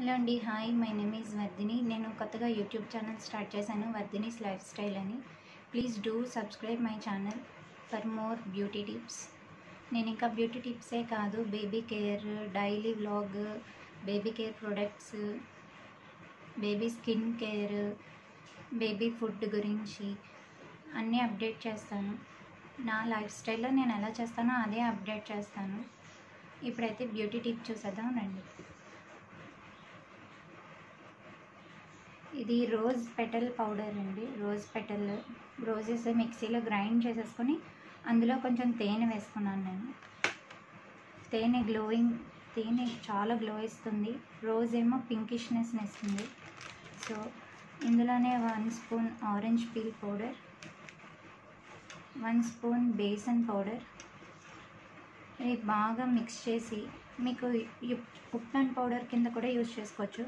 Hello అండి hi. My name is Vardhini. నేను కొత్తగా యూట్యూబ్ ఛానల్ స్టార్ట్ చేశాను వర్ధినీస్ లైఫ్ స్టైల్ అని. Please do subscribe my channel for more beauty tips. నేను ఇంకా బ్యూటీ టిప్సే కాదు baby care daily vlog baby care products baby skin care baby food గురించి అన్నీ అప్డేట్ చేస్తాను. నా లైఫ్ స్టైల్లో నేను ఎలా చేస్తానో అదే అప్డేట్ చేస్తాను. ఇప్పుడైతే బ్యూటీ టిప్ చూసేద్దాం రండి. ఇది రోజ్ పెటల్ పౌడర్ అండి. రోజ్ పెటల్ రోజెస్ మిక్సీలో గ్రైండ్ చేసేసుకొని అందులో కొంచెం తేనె వేసుకున్నాను నేను. తేనె గ్లోయింగ్ తేనె చాలా గ్లో ఇస్తుంది. రోజ్ ఏమో పింకిష్నెస్ని ఇస్తుంది సో ఇందులోనే one spoon orange peel powder one spoon besan powder. ఇది బాగా మిక్స్ చేసి మీకు ఉప్నన్ పౌడర్ కింద కూడా యూజ్ చేసుకోవచ్చు.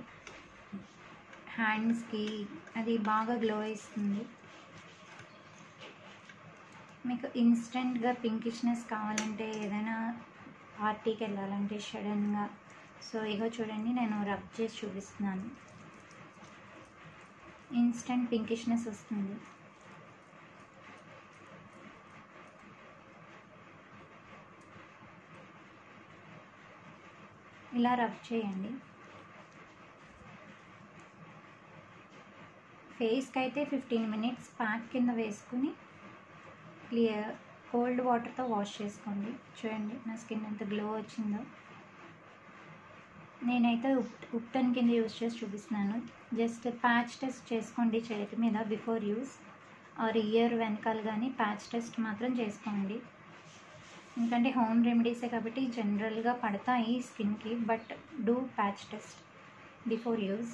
హ్యాండ్స్కి అది బాగా గ్లో ఇస్తుంది మీకు ఇన్స్టెంట్గా పింకిష్నెస్ కావాలంటే ఏదైనా పార్టీకి వెళ్ళాలంటే సడన్గా సో ఇగో చూడండి నేను రబ్ చేసి చూపిస్తున్నాను. ఇన్స్టెంట్ పింకిష్నెస్ వస్తుంది. ఇలా రబ్ చేయండి. ఫేస్కి అయితే ఫిఫ్టీన్ మినిట్స్ ప్యాక్ కింద వేసుకుని క్లియర్ కోల్డ్ వాటర్తో వాష్ చేసుకోండి. చూడండి నా స్కిన్ ఎంత గ్లో వచ్చిందో. నేనైతే ఉప్ ఉప్టన్ కింద యూస్ చేసి చూపిస్తున్నాను. జస్ట్ ప్యాచ్ టెస్ట్ చేసుకోండి చేతి మీద బిఫోర్ యూస్. ఆర్ ఇయర్ వెనకాల కానీ ప్యాచ్ టెస్ట్ మాత్రం చేసుకోండి. ఎందుకంటే హోమ్ రెమెడీసే కాబట్టి జనరల్గా పడతాయి స్కిన్కి but do patch test before use.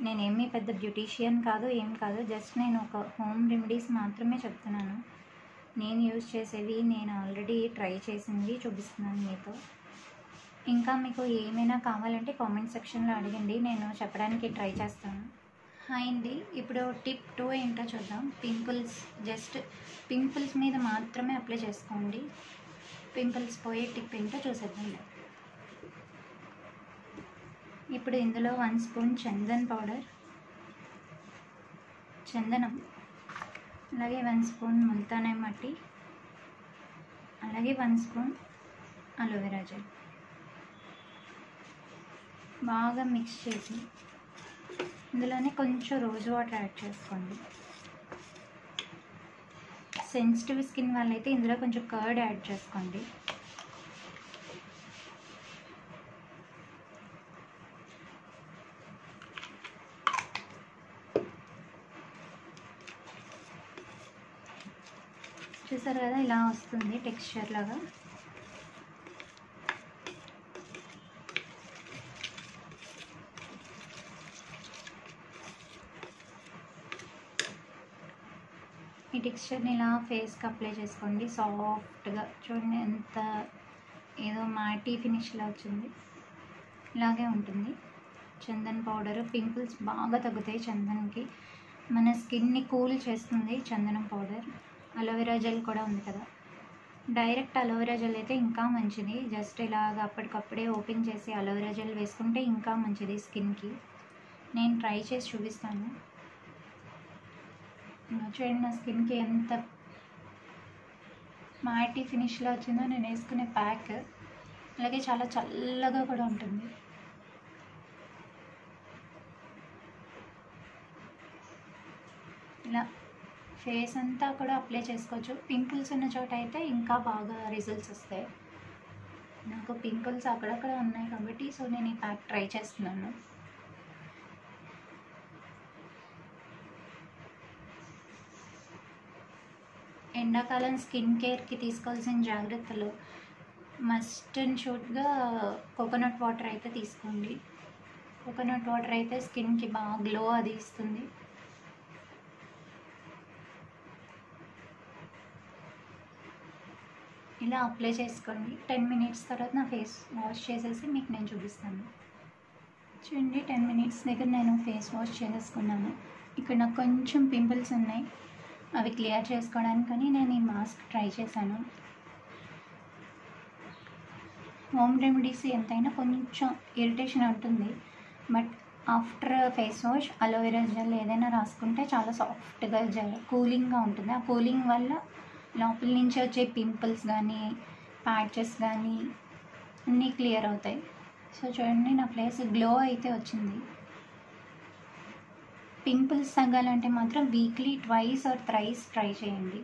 నేనేమి పెద్ద బ్యూటీషియన్ కాదు ఏం కాదు. జస్ట్ నేను ఒక హోమ్ రెమెడీస్ మాత్రమే చెప్తున్నాను. నేను యూజ్ చేసేవి నేను ఆల్రెడీ ట్రై చేసింది చూపిస్తున్నాను మీతో. ఇంకా మీకు ఏమైనా కావాలంటే కామెంట్ సెక్షన్లో అడగండి. నేను చెప్పడానికి ట్రై చేస్తాను. హాయ్ అండి. ఇప్పుడు టిప్ టూ ఏంటో చూద్దాం. పింపుల్స్ జస్ట్ పింపుల్స్ మీద మాత్రమే అప్లై చేసుకోండి. పింపుల్స్ పోయే టిప్ ఏంటో చూసేద్దాం. ఇప్పుడు ఇందులో వన్ స్పూన్ చందన్ పౌడర్. చందనం. అలాగే వన్ స్పూన్ ముల్తానే మట్టి. అలాగే one spoon aloe vera gel. బాగా మిక్స్ చేసి ఇందులోనే కొంచెం రోజ్ వాటర్ యాడ్ చేసుకోండి. సెన్సిటివ్ స్కిన్ వాళ్ళైతే ఇందులో కొంచెం కర్డ్ యాడ్ చేసుకోండి. చూసారు కదా ఇలా వస్తుంది టెక్స్చర్ లాగా. ఈ టెక్స్చర్ని ఇలా ఫేస్కి అప్లై చేసుకోండి. సాఫ్ట్గా చూడండి ఎంత ఏదో మాటీ ఫినిష్లా వచ్చింది. ఇలాగే ఉంటుంది. చందన్ పౌడరు పింపుల్స్ బాగా తగ్గుతాయి చందన్కి. మన స్కిన్ని కూల్ చేస్తుంది చందనం పౌడర్. అలోవెరా జెల్ కూడా ఉంది కదా డైరెక్ట్ అలోవెరా జెల్ అయితే ఇంకా మంచిది. జస్ట్ ఇలాగ అప్పటికప్పుడే ఓపెన్ చేసి అలోవెరా జెల్ వేసుకుంటే ఇంకా మంచిది స్కిన్కి. నేను ట్రై చేసి చూపిస్తాను. చూడండి నా స్కిన్కి ఎంత మాటి ఫినిష్లో వచ్చిందో నేను వేసుకునే ప్యాక్. అలాగే చాలా చల్లగా కూడా ఉంటుంది. ఇలా ఫేస్ అంతా కూడా అప్లై చేసుకోవచ్చు. పింపుల్స్ ఉన్న చోట అయితే ఇంకా బాగా రిజల్ట్స్ వస్తాయి. నాకు పింపుల్స్ అక్కడక్కడ ఉన్నాయి కాబట్టి సో నేను ఈ ప్యాక్ ట్రై చేస్తున్నాను. ఎండాకాలం స్కిన్ కేర్కి తీసుకోవాల్సిన జాగ్రత్తలు. మస్ట్ అండ్ షూట్గా కోకోనట్ వాటర్ అయితే తీసుకోండి. కోకోనట్ వాటర్ అయితే స్కిన్కి బాగా గ్లో అది ఇస్తుంది. ఇలా అప్లై చేసుకోండి. టెన్ మినిట్స్ తర్వాత నా ఫేస్ వాష్ చేసేసి మీకు నేను చూపిస్తాను. చూడండి టెన్ మినిట్స్ దగ్గర నేను ఫేస్ వాష్ చేసేసుకున్నాను. ఇక్కడ నాకు కొంచెం పింపుల్స్ ఉన్నాయి. అవి క్లియర్ చేసుకోవడానికని నేను ఈ మాస్క్ ట్రై చేశాను. హోమ్ రెమెడీస్ ఎంతైనా కొంచెం ఇరిటేషన్ ఉంటుంది but after face wash aloe vera gel ఏదైనా రాసుకుంటే చాలా సాఫ్ట్గా జెల్ కూలింగ్గా ఉంటుంది. ఆ కూలింగ్ వల్ల లోపల నుంచి వచ్చే పింపుల్స్ కానీ ప్యాచెస్ కానీ అన్నీ క్లియర్ అవుతాయి. సో చూడండి నా ఫేస్ గ్లో అయితే వచ్చింది. పింపుల్స్ తగ్గాలంటే మాత్రం weekly twice or thrice try చేయండి.